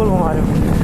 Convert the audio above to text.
Golongarım.